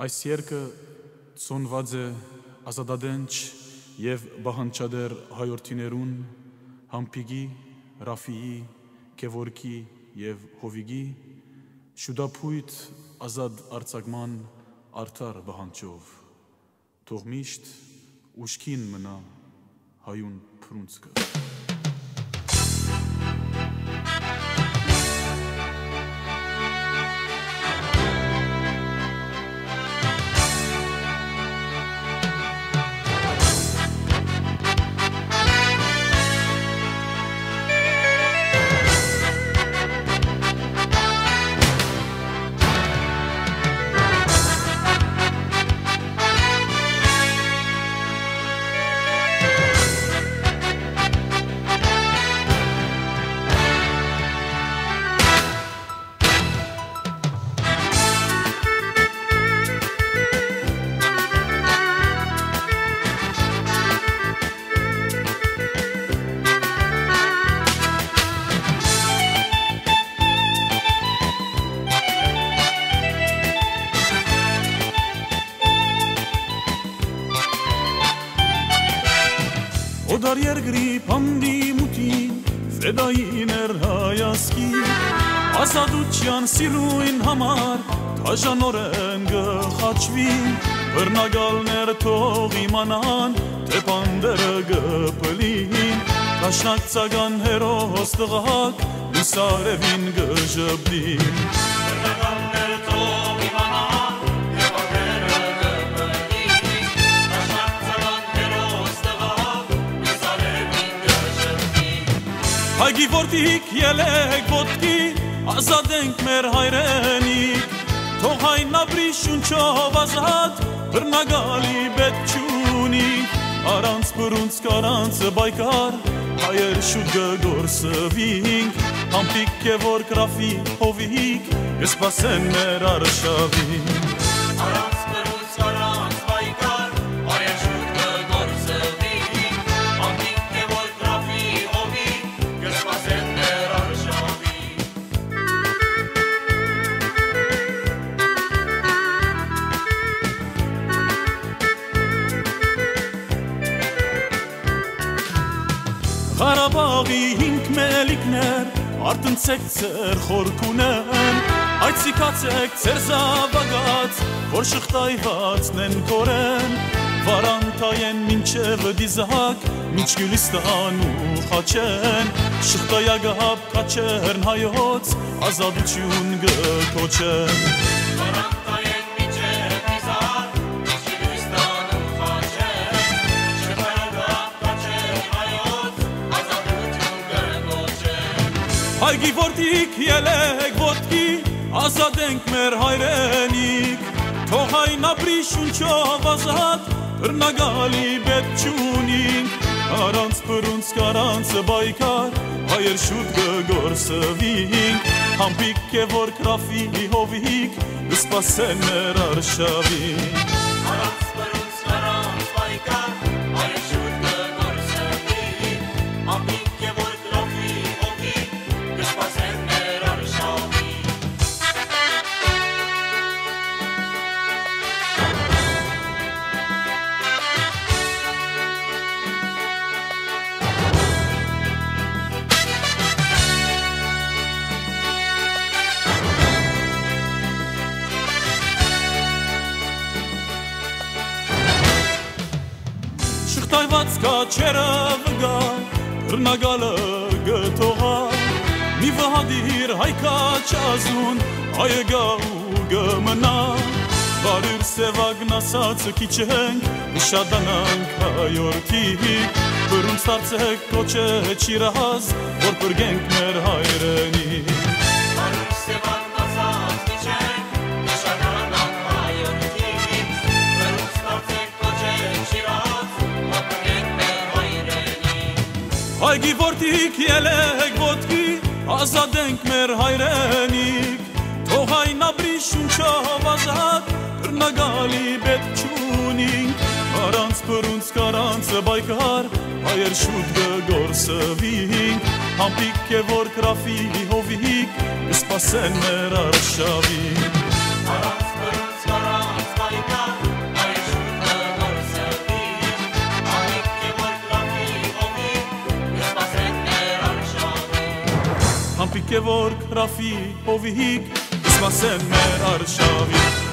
Այս երկը ծոնված է ազատադենչ եւ բահանչադեր հայորդիներուն համպիգի, Ռաֆիի, Գևորգի եւ Հովիգի շուդապույտ ազատ արձակման արդար բահանջով թող միշտ ուշքին մնա հայուն փրունցքը Օդար երկրի պանդի մուտին Ֆեդային էր հայասկի Ազատության սիրույն համար Թաժանորեն գխաչվի Բրնագալներ թող իմանան Թե պանդերը գպլին Տաշնակ ծագան հերոս տղակ Լուսարևին գժբլին Բրնագալներ Հայգի որդիք ելեք ոտքի, ազատենք մեր հայրենիք, թող հայն ապրի շունչով ազատ, բրնագալի բետ չունիք, առանց բրունց կարանց բայկար, հայեր շուտ գգորսվինք, համպիկ է որ կրավի հովիք, կսպասեն մեր արշավին։ Առանց բրունց Ղարաբաղի հինք մելիքներ արտնցեք ծեր խորքունեն այցիկացեք ծեր զավագած որ շղթայվածնեն կորեն վարանտայեն մինչև դիզակ միջ գյուլիստան ու խաչեն շղթայագահապ կաչերն հայոց ազատություն գկոչեն Հայգի որդիք ելեք ոտքի, ազատենք մեր հայրենիք, թող այն ապրի շունչով ազատ, բրնագալի բետ չունինք, առանց բրունց կարանց բայկար, հայեր շուտ գգորսվինք, համպիկ է որ կրավի հովիք, սպասեն մեր արշավին։ Առանց բրունց Շղթայված կաչերը վգա, բրնագալը գտողա, մի վհադիր հայկաչ ազուն, հայեգա ու գմնա, բարիր սևագն ասացը քիչենք, նշադանանք հայորդիք, բրունց տարցեք կոչը չիրահազ, որ պրգենք մեր հայրենի։ Հայգի որդիք ելեք ոտքի, ազատենք մեր հայրենիք, թող այն ապրի շունչով ազատ, բրնագալի բետ չունինք, առանց բրունց կարանց բայկար, հայեր շուտ գգորսվինք, համպիկ է որ կրավի հովիք, կսպասեն մեր արշավին։ Սամպիկ է որ քրաֆի հովիհիկ Իսկ մասեն մեր արշավի